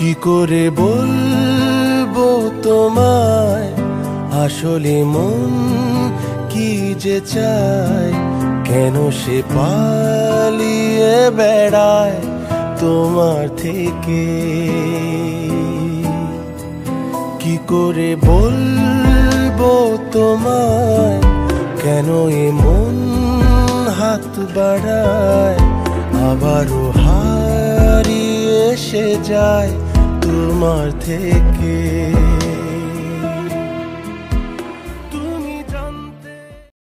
করে বলব তোমায়? আসলে মন কি যে চায়? কেন সে পালিয়ে বেড়ায় তোমার থেকে? কি করে বলব তোমায়? কেন এ মন হাত বাড়ায়? আবারও হারিয়ে এসে যায়। তোমার থেকে